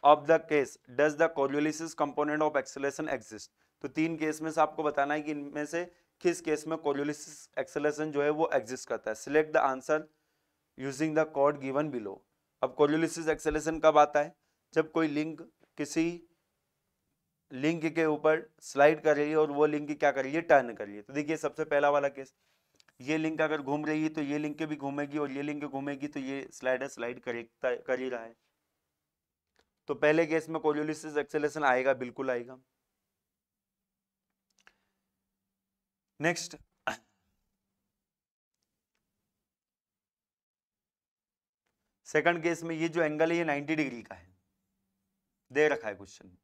of the case does the Coriolis component of acceleration exist तो तीन केस में से आपको बताना है कि इनमें से किस केस में कोरियोलिसिस एक्सेलेशन जो है वो एग्जिस्ट करता है? Select the answer using the code given below अब कोरियोलिसिस एक्सेलेशन कब आता है? जब कोई लिंक किसी लिंक के ऊपर स्लाइड कर रही है और वो लिंक क्या कर रही है? टर्न कर रही है। तो देखिए, सबसे पहला वाला केस, ये लिंक अगर घूम रही है तो ये लिंक भी घूमेगी और ये लिंक घूमेगी तो ये स्लाइडर स्लाइड कर ही रहा है। तो पहले केस में कोरियोलिसिस एक्सेलेशन आएगा, बिल्कुल आएगा। नेक्स्ट सेकंड केस में ये जो एंगल है, ये 90 डिग्री का है। दे रखा है क्वेश्चन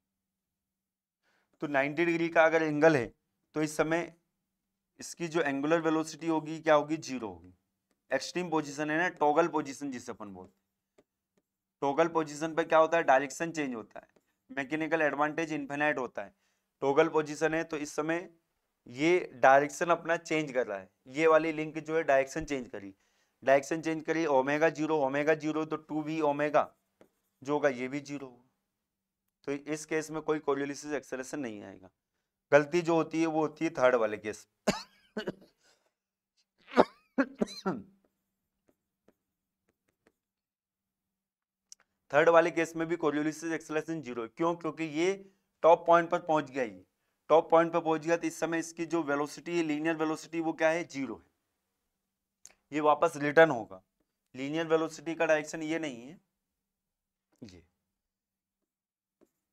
तो 90 डिग्री का अगर एंगल है तो इस समय इसकी जो एंगुलर वेलोसिटी होगी, क्या होगी? ज़ीरो होगी। एक्सट्रीम पोजीशन है ना टॉगल पोजीशन जिसे अपन बोलते हैं। टॉगल पोजीशन पे क्या होता है? डायरेक्शन चेंज होता है। मैकेनिकल एडवांटेज इन्फिनाइट होता है। टॉगल पोजीशन है तो इस समय ये डायरेक्शन अपना चेंज कर रहा है। ये वाली लिंक जो है डायरेक्शन चेंज करी। डायरेक्शन चेंज करिए ओमेगा ज़ीरो ओमेगा ज़ीरो तो टू वी ओमेगा जो होगा ये भी ज़ीरो होगा। तो इस केस में कोई कोरियोलिसिस एक्सेलेशन नहीं आएगा। गलती जो होती है, वो होती है थर्ड वाले केस थर्ड *coughs* वाले केस में भी कोरियोलिसिस एक्सेलेशन ज़ीरो क्यों? क्योंकि ये टॉप पॉइंट पर पहुँच गया ये। टॉप पॉइंट पर पहुँच गया तो इस समय इसकी जो वेलोसिटी है, लीनियर वेलोसिटी, वो क्या है? ज़ीरो है। ये वापस रिटर्न होगा। लीनियर वेलोसिटी का डायरेक्शन ये नहीं है। ये।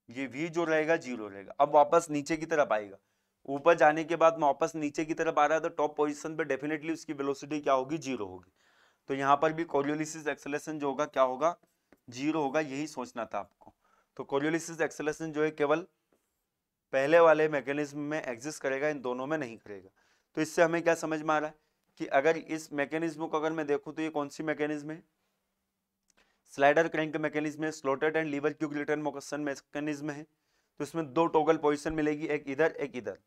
ये v जो रहेगा, ज़ीरो रहेगा। अब वापस नीचे की तरफ़ आएगा। ऊपर जाने के बाद वापस नीचे की तरफ़ आ रहा है तो टॉप पोजीशन पे डेफिनेटली उसकी वेलोसिटी क्या होगी? ज़ीरो होगी। तो यहाँ पर भी कोरियोलिसिस एक्सेलेशन जो होगा, क्या होगा? ज़ीरो होगा, यही सोचना था आपको। तो कोरियोलिसिस एक्सेलेशन जो है, केवल पहले वाले मैकेनिज्म में एग्जिस्ट करेगा, इन दोनों में नहीं करेगा। तो इससे हमें क्या समझ में आ रहा है कि अगर इस मैकेनिज्म को अगर मैं देखूँ तो ये कौन सी मैकेनिज्म है? स्लाइडर क्रैंक मैकेनिज्म है slotted and lever quick return motion mechanism है। तो इसमें दो टोगल पोजिशन मिलेगी, एक इधर एक इधर।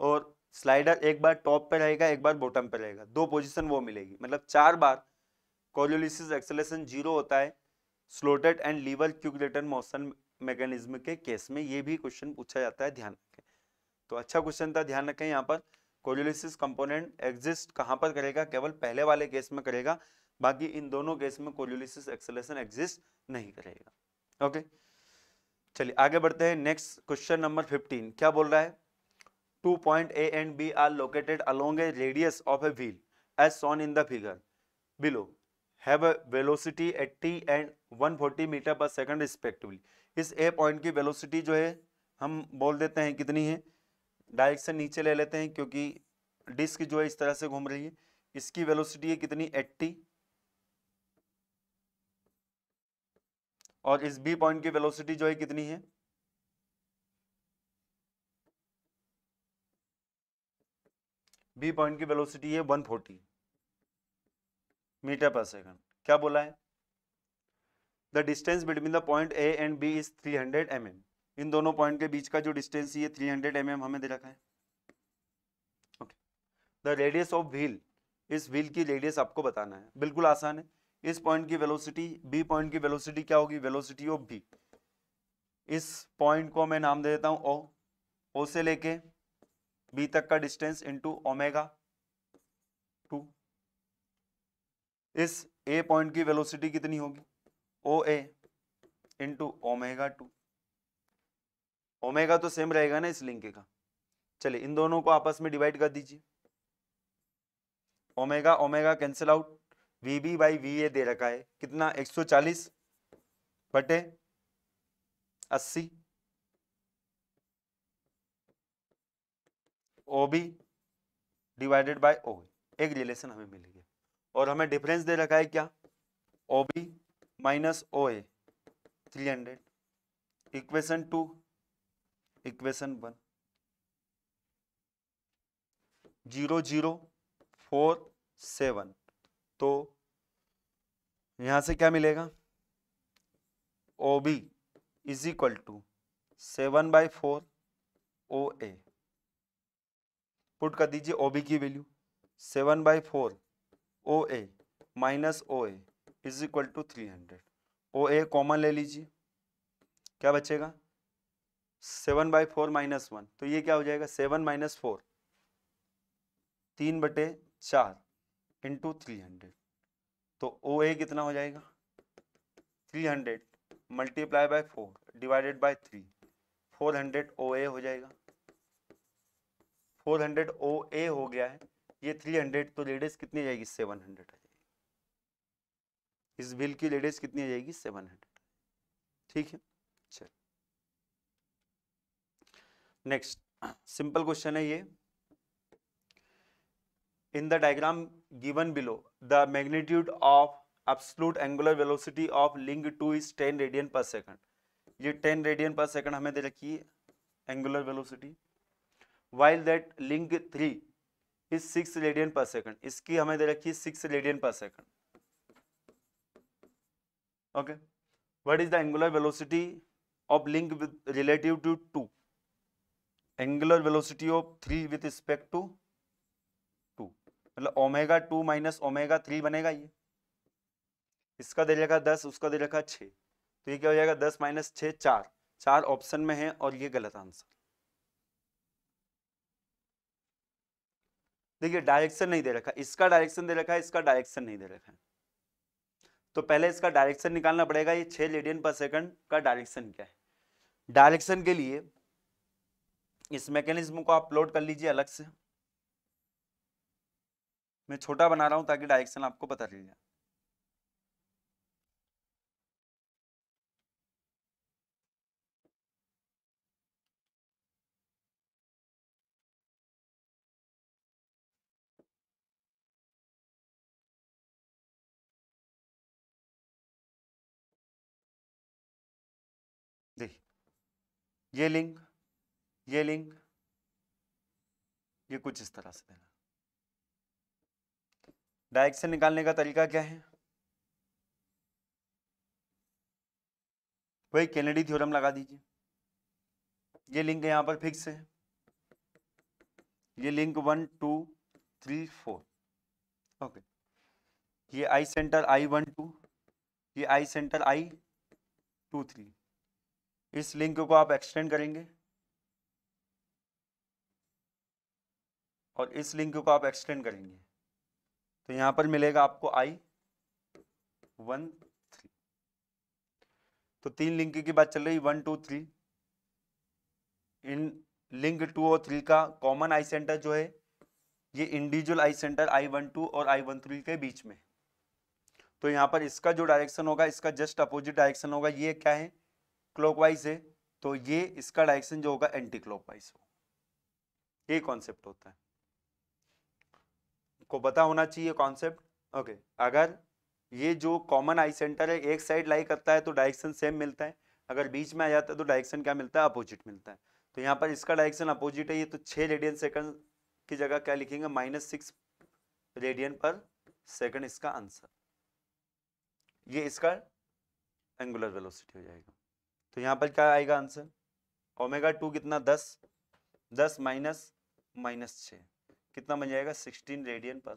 और स्लाइडर एक बार टॉप पे रहेगा, एक बार बॉटम पे रहेगा। दो पोजीशन वो मिलेगी। मतलब चार बार कोलियोलिसिस एक्सेलेशन ज़ीरो होता है slotted and lever quick return motion mechanism के केस में ये भी क्वेश्चन पूछा जाता है ध्यान रखें। तो अच्छा क्वेश्चन था, ध्यान रखें यहाँ पर। कोलियोलिसिस कंपोनेंट एग्जिस्ट कहाँ पर करेगा? केवल पहले वाले केस में करेगा, बाकी इन दोनों केस में कोलियोलिसिस एक्सेलेशन एग्जिस्ट नहीं करेगा। ओके चलिए, आगे बढ़ते हैं। नेक्स्ट क्वेश्चन नंबर 15 क्या बोल रहा है? Two point A and B are located along a radius of a wheel as shown in the figure below have a velocity at t and 140 metre पर सेकंड रिस्पेक्टिवली इस A point की velocity जो है, हम बोल देते हैं कितनी है? डायरेक्शन नीचे ले लेते हैं क्योंकि डिस्क जो है इस तरह से घूम रही है। इसकी वेलोसिटी है कितनी? 80 और इस बी पॉइंट की वेलोसिटी जो है कितनी है? बी पॉइंट की वेलोसिटी है 140 मीटर पर सेकंड क्या बोला है? The distance between the point A and B is 300 m mm. इन दोनों पॉइंट के बीच का जो डिस्टेंस ये 300 हंड्रेड mm हमें दे रखा है। द रेडियस ऑफ़ व्हील इस व्हील की रेडियस आपको बताना है। बिल्कुल आसान है। इस पॉइंट की वेलोसिटी बी पॉइंट की वेलोसिटी क्या होगी? वेलोसिटी ऑफ़ बी इस पॉइंट को मैं नाम दे देता हूँ ओ ओ से लेके बी तक का डिस्टेंस इंटू ओमेगा टू इस ए पॉइंट की वेलोसिटी कितनी होगी? O A into omega two omega तो सेम रहेगा ना इस लिंक का चलिए, इन दोनों को आपस में डिवाइड कर दीजिए। Omega omega cancel out v B by v A दे रखा है। कितना? 140 बटे 80 O B divided by O एक रिलेशन हमें मिल गया और हमें डिफरेंस दे रखा है क्या? O B minus O A three hundred equation two equation one zero zero four seven तो यहाँ से क्या मिलेगा? O B is equal to seven by four O A put कर दीजिए ओ बी की value seven by four O A minus O A is equal to three hundred O A common ले लीजिए। क्या बचेगा? Seven by four minus one तो ये क्या हो जाएगा? सेवन माइनस फोर तीन बटे चार इंटू थ्री हंड्रेड तो ओ ए कितना हो जाएगा? Three hundred multiply by four divided by three four hundred O A हो जाएगा। फोर हंड्रेड ओ ए हो गया है। ये थ्री हंड्रेड तो रेडियस कितनी जाएगी? सेवन हंड्रेड इस बिल की लेडेज कितनी आ जाएगी? सेवन हंड्रेड ठीक है? चल। नेक्स्ट सिंपल क्वेश्चन है ये। In the diagram given below the magnitude of absolute angular velocity of link two is ten radian पर सेकंड ये टेन रेडियन पर सेकंड हमें दे रखी है angular velocity while that link three is six radian पर सेकंड इसकी हमें दे रखी है सिक्स रेडियन पर second okay. What is the angular velocity of link with relative to 2 angular velocity of 3 with respect to मतलब omega two minus omega three बनेगा ये। इसका दे रखा दस, उसका दे रखा छ तो ये क्या हो जाएगा? दस माइनस छ चार। चार ऑप्शन में है और ये गलत आंसर देखिए डायरेक्शन नहीं दे रखा। इसका डायरेक्शन दे रखा है, इसका डायरेक्शन नहीं दे रखा है। तो पहले इसका डायरेक्शन निकालना पड़ेगा, ये छह रेडियन पर सेकंड का डायरेक्शन क्या है? डायरेक्शन के लिए इस मैकेनिज्म को आप लोड कर लीजिए अलग से। मैं छोटा बना रहा हूँ ताकि डायरेक्शन आपको पता चल जाए। देखिए ये लिंक ये लिंक ये कुछ इस तरह से देना। डायरेक्शन निकालने का तरीका क्या है? वही कैनेडी थ्योरम लगा दीजिए। ये लिंक यहाँ पर फिक्स है। ये link one, two, three, four. Okay. ये I centre, I one, two. ये I centre, I, two, three. इस लिंक को आप एक्सटेंड करेंगे। और इस लिंक को आप एक्सटेंड करेंगे। तो यहाँ पर मिलेगा आपको आई वन थ्री। तो तीन लिंक की बात चल रही वन, टू, थ्री। इन लिंक टू और थ्री का कॉमन आई सेंटर जो है, ये individual I centre I one, two और आई वन, थ्री के बीच में। तो यहाँ पर इसका जो डायरेक्शन होगा, इसका जस्ट अपोजिट डायरेक्शन होगा, ये क्या है? क्लॉकवाइज है तो ये इसका डायरेक्शन जो होगा एंटी क्लॉकवाइज हो ये कॉन्सेप्ट होता है। को पता होना चाहिए कॉन्सेप्ट ओके अगर ये जो कॉमन आई सेंटर है, एक साइड लाई करता है तो डायरेक्शन सेम मिलता है। अगर बीच में आ जाता है तो डायरेक्शन क्या मिलता है? अपोजिट मिलता है। तो यहाँ पर इसका डायरेक्शन अपोजिट है, ये तो छः रेडियन सेकंड की जगह क्या लिखेंगे? माइनस सिक्स रेडियन पर सेकंड इसका आंसर ये इसका एंगुलर वेलोसिटी हो जाएगा। तो यहाँ पर क्या आएगा आंसर? ओमेगा टू कितना? दस। दस माइनस माइनस छः। कितना बन जाएगा? सिक्सटीन रेडियन पर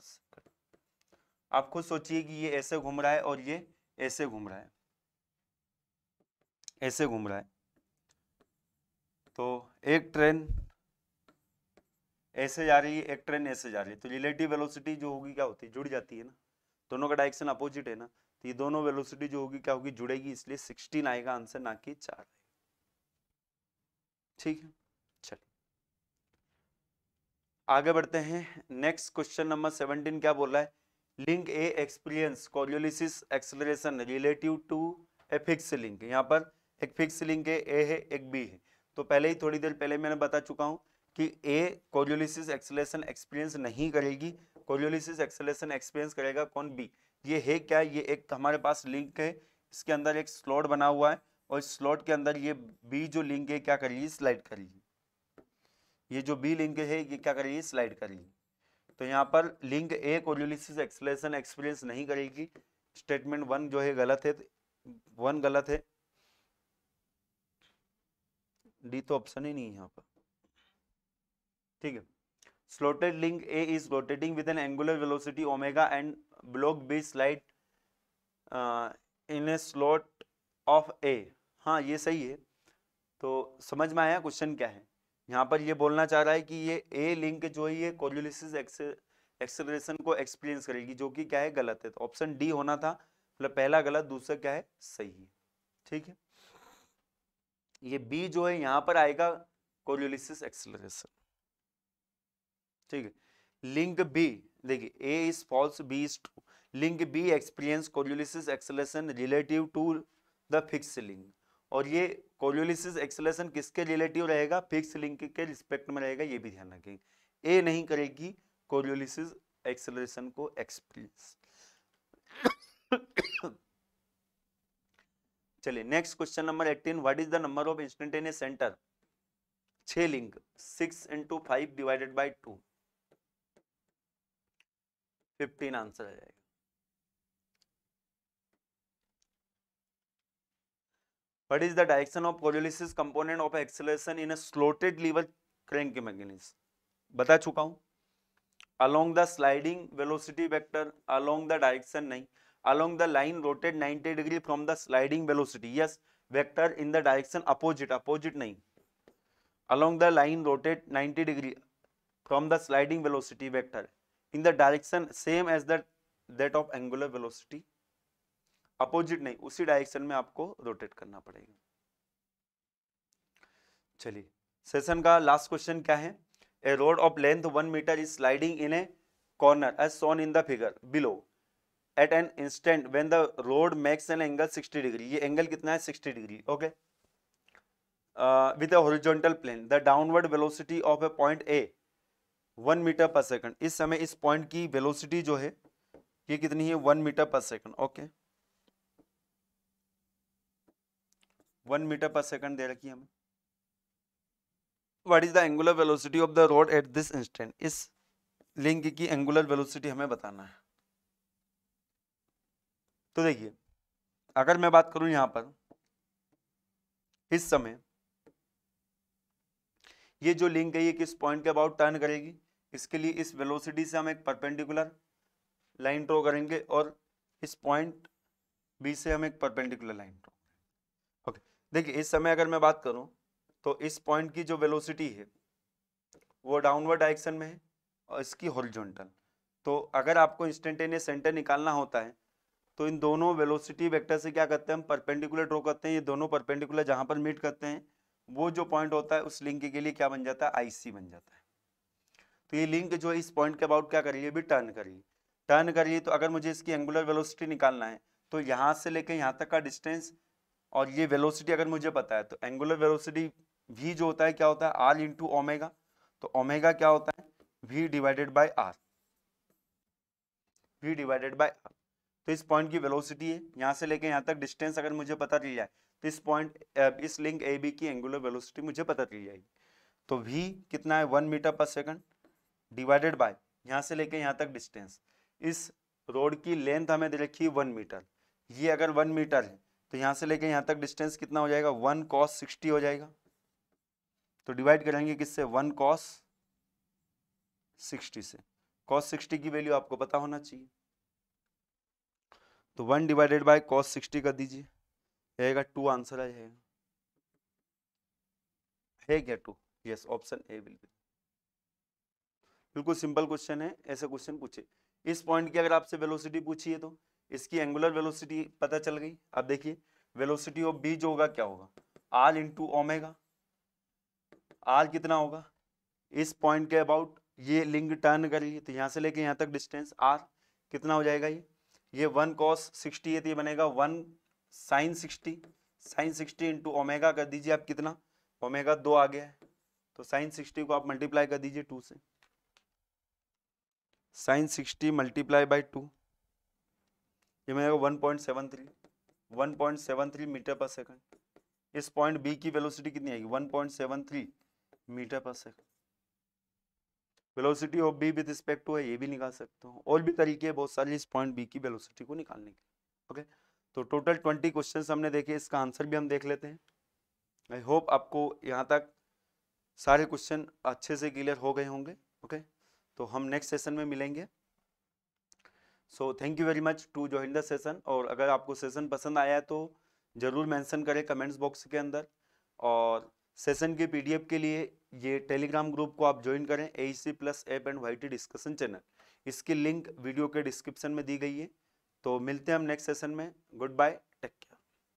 आप खुद सोचिए कि ये ऐसे घूम रहा है और ये ऐसे घूम रहा है। ऐसे घूम रहा है। तो एक ट्रेन ऐसे जा रही है, एक ट्रेन ऐसे जा रही है। तो रिलेटिव वेलोसिटी जो होगी क्या होती है? जुड़ जाती है ना। दोनों का डायरेक्शन अपोजिट है ना। तो ये दोनों वेलोसिटी जो होगी, क्या होगी? जुड़ेगी, इसलिए 16 आएगा आंसर ना कि चार ठीक है? चलिए। आगे बढ़ते हैं। नेक्स्ट क्वेश्चन नंबर 17 क्या बोल रहा है? Link A experience Coriolis acceleration relative to a fix link यहाँ पर एक फिक्स लिंक है ए है, एक बी है। तो पहले ही थोड़ी देर पहले मैंने बता चुका हूँ कि ए कोरियोलिसिस एक्सेलेशन एक्सपीरियंस नहीं करेगी। कोरियोलिसिस एक्सेलेशन एक्सपीरियंस करेगा कौन? बी ये है क्या? ये एक हमारे पास लिंक है। इसके अंदर एक स्लॉट बना हुआ है और इस स्लॉट के अंदर ये बी जो लिंक है, क्या करिए स्लाइड करेगी। ये जो बी लिंक है, ये क्या करिए स्लाइड करेगी। तो यहाँ पर link A Coriolis acceleration experience नहीं करेगी। स्टेटमेंट वन जो है गलत है। वन गलत है। डी तो ऑप्शन ही नहीं है यहाँ पर। ठीक है। Slotted link A is rotating with an angular velocity omega and block B slide in a slot of A हाँ ये सही है। तो समझ में आया क्वेश्चन क्या है? यहाँ पर ये बोलना चाह रहा है कि ये ए लिंक जो है, ये कोल्यूलिसिस एक्सेलरेशन को एक्सपीरियंस करेगी, जो कि क्या है, गलत है। तो ऑप्शन डी होना था मतलब पहला गलत, दूसरा क्या है, सही है। ठीक है? ये बी जो है, यहाँ पर आएगा कोल्यूलिसिस एक्सेलरेशन ठीक है। लिंक बी, देखिए A is false B is true link B experience Coriolis acceleration relative to the fixed link और ये कोल्यूलिसिस एक्सेलेशन किसके रिलेटिव रहेगा? फिक्स लिंक के रिस्पेक्ट में रहेगा, ये भी ध्यान रखेंगे ए नहीं करेगी कोल्यूलिसिस एक्सेलरेशन को एक्सपीरियंस चलिए next question number 18 what is the number of instantaneous centre छह link six into five divided by two fifteen answer आ जाएगा। What is the direction of Coriolis component of acceleration in slotted lever crank mechanism बता चुका हूँ। Along the sliding velocity vector along the direction नहीं along the line rotated 90 degree from the sliding velocity yes vector in the direction opposite opposite नहीं। Along the line rotated 90 degree from the sliding velocity vector in the direction same as that that of angular velocity. Opposite नहीं, उसी direction में आपको rotate करना पड़ेगा। चलिए session का last question क्या है? A rod of length one metre is sliding in a corner as shown in the figure below at an instant when the rod makes an angle 60 degree ये angle कितना है? 60 degree okay with a horizontal plane the downward velocity of a point A one metre per second. इस समय इस point की velocity जो है, ये कितनी है? One metre per second. Okay. One metre per second दे रखी हमें। What is the angular velocity of the rod at this instant इस लिंक की एंगुलर वेलोसिटी हमें बताना है। तो देखिए, अगर मैं बात करूँ यहाँ पर, इस समय ये जो लिंक है, ये किस पॉइंट के अबाउट टर्न करेगी? इसके लिए इस वेलोसिटी से हम एक परपेंडिकुलर लाइन ड्रॉ करेंगे और इस पॉइंट बी से हम एक परपेंडिकुलर लाइन ड्रॉ ओके देखिए, इस समय अगर मैं बात करूँ तो इस पॉइंट की जो वेलोसिटी है, वो डाउनवर्ड डायरेक्शन में है और इसकी हॉरिजॉन्टल तो अगर आपको इंस्टेंटेनियस सेंटर निकालना होता है तो इन दोनों वेलोसिटी वेक्टर से क्या करते हैं, हम परपेंडिकुलर ड्रॉ करते हैं। ये दोनों परपेंडिकुलर जहाँ पर मीट करते हैं वो जो पॉइंट होता है, उस लिंक के लिए क्या बन जाता है? आईसी बन जाता है। तो ये लिंक जो है, इस पॉइंट के अबाउट क्या करिए भी टर्न करिए टर्न करिए तो अगर मुझे इसकी एंगुलर वेलोसिटी निकालना है तो यहाँ से लेकर यहाँ तक का डिस्टेंस और ये वेलोसिटी अगर मुझे पता है तो एंगुलर वेलोसिटी वी जो होता है, क्या होता है? आर इंटू ओमेगा तो ओमेगा क्या होता है? V divided by R V divided by R तो इस पॉइंट की वेलोसिटी है। यहाँ से लेके यहाँ तक डिस्टेंस अगर मुझे पता चल जाए इस पॉइंट इस लिंक ए बी की एंगुलर वेलोसिटी मुझे पता चल जाएगी। तो वी कितना है? One metre per second divided by यहाँ से लेके यहाँ तक डिस्टेंस इस रोड की लेंथ हमें दे रखी है वन मीटर ये अगर वन मीटर है तो यहाँ से लेके यहाँ तक डिस्टेंस कितना हो जाएगा? वन कॉस सिक्सटी हो जाएगा। तो डिवाइड करेंगे किससे? वन कॉस सिक्सटी से। कॉस सिक्सटी की वैल्यू आपको पता होना चाहिए। तो one divided by cos sixty कर दीजिए। रहेगा टू आंसर आ जाएगा है क्या two yes option A will be बिल्कुल सिंपल क्वेश्चन है, ऐसे क्वेश्चन पूछे। इस पॉइंट की अगर आपसे वेलोसिटी पूछी है तो इसकी एंगुलर वेलोसिटी पता चल गई। अब देखिए वेलोसिटी ऑफ़ बी जो होगा, क्या होगा? आर इंटू ओमेगा आर कितना होगा? इस पॉइंट के अबाउट ये लिंग टर्न करिए तो यहाँ से लेके यहाँ तक डिस्टेंस आर कितना हो जाएगा ये? ये वन कॉस सिक्सटी है तो ये बनेगा one sine sixty sine sixty into omega कर दीजिए आप कितना? ओमेगा दो आ गया है। तो साइन सिक्सटी को आप मल्टीप्लाई कर दीजिए टू से। Sine sixty multiply by two ये मिलेगा one point seven three one point seven three metre per second. इस पॉइंट बी की वेलोसिटी कितनी आएगी? One point seven three metre per second. Velocity of B with respect to है ये भी निकाल सकते हो। और भी तरीके बहुत सारे इस पॉइंट बी की वेलोसिटी को निकालने के ओके तो टोटल ट्वेंटी क्वेश्चन हमने देखे, इसका आंसर भी हम देख लेते हैं। आई होप आपको यहाँ तक सारे क्वेश्चन अच्छे से क्लियर हो गए होंगे ओके तो हम नेक्स्ट सेशन में मिलेंगे। So thank you very much to join the session और अगर आपको सेशन पसंद आया तो ज़रूर मेंशन करें कमेंट्स बॉक्स के अंदर और सेशन के पीडीएफ के लिए ये टेलीग्राम ग्रुप को आप ज्वाइन करें A C plus app and Y discussion channel इसकी लिंक वीडियो के डिस्क्रिप्शन में दी गई है। तो मिलते हैं हम नेक्स्ट सेशन में. Good bye